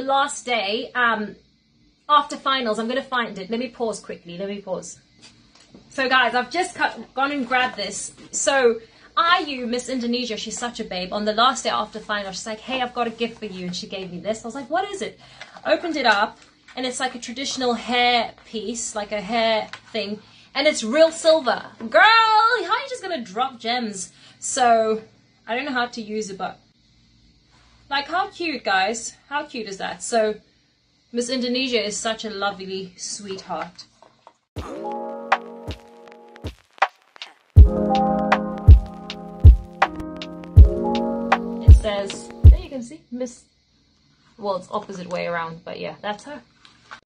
the last day um, after finals. I'm going to find it. Let me pause quickly. Let me pause. So, guys, I've just cut, gone and grabbed this. So, Ayu, Miss Indonesia, she's such a babe. On the last day after finals, she's like, hey, I've got a gift for you. And she gave me this. I was like, what is it? Opened it up, and it's like a traditional hair piece, like a hair thing. And it's real silver. Girl, how are you just going to drop gems? So, I don't know how to use it, but like, how cute, guys. How cute is that? So, Miss Indonesia is such a lovely sweetheart. It says, there you can see, Miss, well, it's opposite way around, but yeah, that's her.